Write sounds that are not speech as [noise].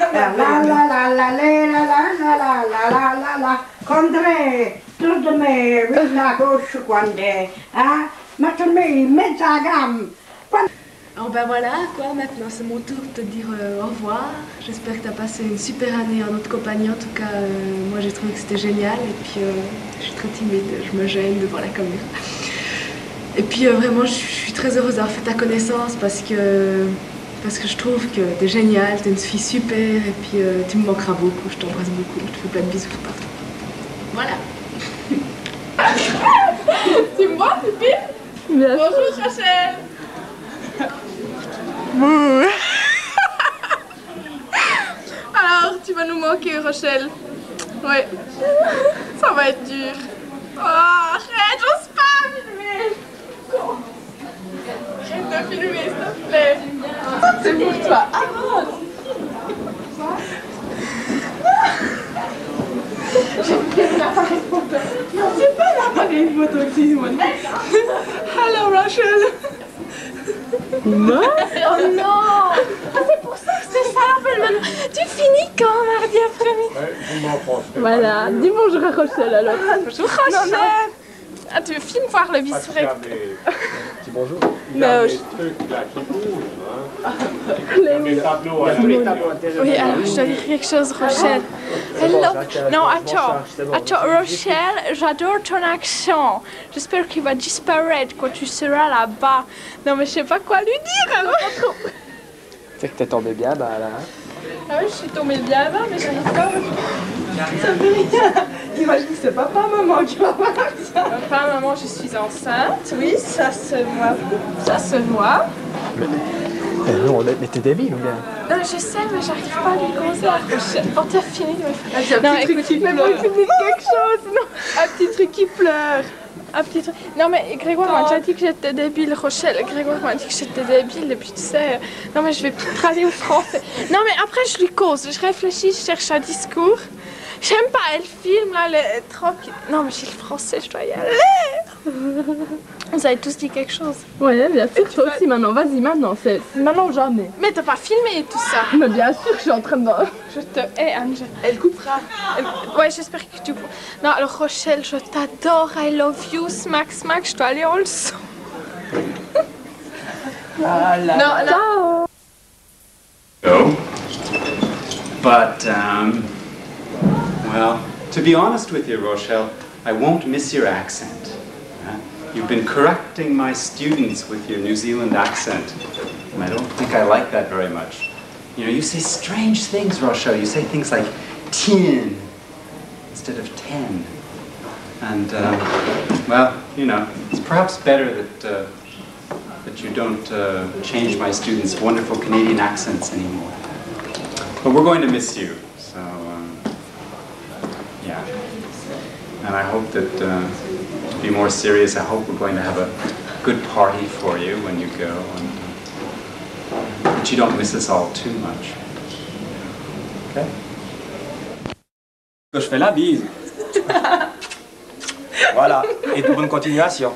La la la la la la la la la la la Condré, tu de me, la gauche quando è, ah, ma tu me, mezza gamme. Alors ben voilà, quoi, maintenant c'est mon tour de te dire euh, au revoir. J'espère que tu as passé une super année en notre compagnie. En tout cas, euh, moi j'ai trouvé que c'était génial. Et puis euh, je suis très timide, je me gêne devant la caméra. Et puis euh, vraiment, je suis très heureuse d'avoir fait ta connaissance parce que, parce que je trouve que tu es géniale, tu es une fille super. Et puis euh, tu me manqueras beaucoup, je t'embrasse beaucoup, je te fais plein de bisous partout. Voilà. Tu me vois, Pipi Bien sûr. Bonjour, Rachel [laughs] Alors, tu vas nous manquer, Rochelle. Ouais. Ça va être dur. Oh, arrête, j'ose pas filmer. Arrête de filmer, s'il te plaît. C'est pour toi. Avance. C'est pas l'appareil photo, excuse-moi. Hello, Rachel. Non Oh non Ah, C'est pour ça que c'est ça l'appel maintenant. Tu finis quand mardi après-midi Voilà, dis bonjour à Rochelle alors. Bonjour Rochelle Ah, tu filmes voir le vice Bonjour. Mais, euh, Les trucs là qui bougent, hein. Les- Les tableaux. Oui, alors je dois dire quelque chose, Rochelle. Hello. Non, attends. Attends, Rochelle, j'adore ton accent. J'espère qu'il va disparaître quand tu seras là-bas. Non, mais je sais pas quoi lui dire. alors. C'est que t'es tombé bien, bah là. hein? Ah oui, je suis tombée bien bas, mais j'arrive pas. Ça fait rien. Imagine, c'est papa, maman qui va voir ça. Papa, maman, je suis enceinte. Oui, ça se voit. Ça se voit. Eh, non, mais t'es débile ou bien Non, je sais, mais j'arrive pas à lui causer. Oh, t'as fini. Ah, Mais... Non, écoute, mais moi, tu me dis quelque chose. Non, un petit truc qui pleure. Un petit truc. Non, mais Grégoire m'a déjà dit que j'étais débile, Rochelle. Grégoire m'a dit que j'étais débile, et puis tu sais. Non, mais je vais peut-être aller au français. Non, mais après, je lui cause. Je réfléchis, je cherche un discours. J'aime pas, elle filme, là, elle est tranquille. Non, mais j'ai le français, je dois y aller. Vous avez tous dit quelque chose. Ouais, bien sûr, toi aussi maintenant. Vas-y, maintenant, c'est maintenant jamais. Mais t'as pas filmé tout ça. Mais bien sûr que je suis en train de. Je te hais, Angel. Elle coupera. Ouais, j'espère que tu. Non, alors Rochelle, je t'adore. I love you. Smack, smack. Je dois aller en leçon. Non, non. go. But, um, well, to be honest with you, Rochelle, I won't miss your accent. Uh, you've been correcting my students with your New Zealand accent, and I don't think I like that very much. You know, you say strange things, Rochelle. You say things like tin instead of ten. And, uh, well, you know, it's perhaps better that, uh, that you don't uh, change my students' wonderful Canadian accents anymore. But we're going to miss you, And I hope that, uh, to be more serious, I hope we're going to have a good party for you when you go, and uh, that you don't miss us all too much. Okay? Que je fais la bise. [laughs] voilà. Et de bonne continuation.